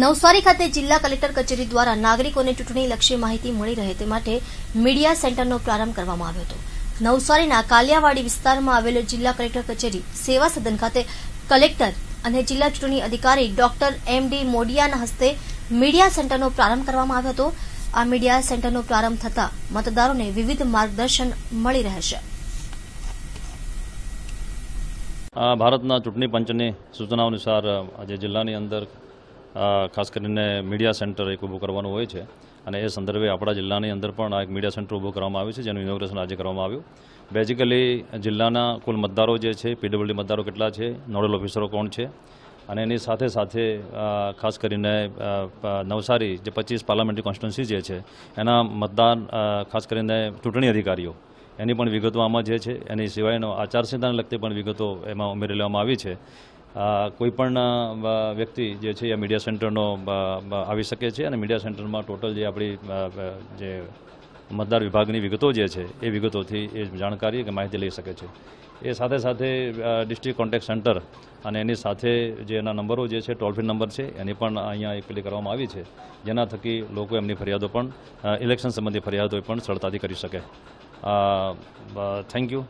નવસારી ખાતે જિલ્લા કલેક્ટર કચેરી દ્વારા નાગરિકોને ચૂંટણીલક્ષી માહિતી મળી રહે તે માટે મીડિયા સેન્ટરનો પ્રારંભ કરવામાં આવ્યો હતો. નવસારીના કાલિયાવાડી વિસ્તારમાં આવેલો જિલ્લા કલેક્ટર કચેરી સેવા સદન ખાતે કલેક્ટર અને જિલ્લા ચૂંટણી અધિકારી ડોક્ટર એમ ડી મોડિયાના હસ્તે મીડિયા સેન્ટરનો પ્રારંભ કરવામાં આવ્યો હતો. આ મીડિયા સેન્ટરનો પ્રારંભ થતા મતદારોને વિવિધ માર્ગદર્શન મળી રહેશે ભારતના ચૂંટણી પંચની સૂચના અનુસાર આજે જિલ્લાની અંદર ખાસ કરીને મીડિયા સેન્ટર એક ઊભું કરવાનું હોય છે. અને એ સંદર્ભે આપણા જિલ્લાની અંદર પણ આ એક મીડિયા સેન્ટર ઊભું કરવામાં આવ્યું છે, જેનું ઇનોગ્રેશન આજે કરવામાં આવ્યું. બેઝિકલી જિલ્લાના કુલ મતદારો જે છે પીડબ્લ્યુડી મતદારો કેટલા છે, નોડલ ઓફિસરો કોણ છે? અને એની સાથે સાથે ખાસ કરીને નવસારી જે પચીસ પાર્લામેન્ટરી કોન્સ્ટિટ્યુન્સી જે છે, એના મતદાન ખાસ કરીને ચૂંટણી અધિકારીઓ, એની પણ વિગતો આમાં જે છે, એની સિવાયનો આચારસંહિતાને લગતી પણ વિગતો એમાં ઉમેરી લેવામાં આવી છે. અ, કોઈ પણ વ્યક્તિ જે છે એ મીડિયા સેન્ટરનો આવી શકે છે અને મીડિયા સેન્ટરમાં ટોટલ જે આપણી જે મતદાર વિભાગની વિગતો જે છે એ વિગતોથી એ જાણકારી કે માહિતી લઈ શકે છે. એ સાથે સાથે ડિસ્ટ્રિક્ટ કોન્ટેક્ટ સેન્ટર અને એની સાથે જે એના નંબરો જે છે ટોલ ફ્રી નંબર છે એની પણ અહીંયા એક કરવામાં આવી છે. જેના થકી લોકો એમની ફરિયાદો પણ ઇલેક્શન સંબંધી ફરિયાદો પણ સરળતાથી કરી શકે. Thank you.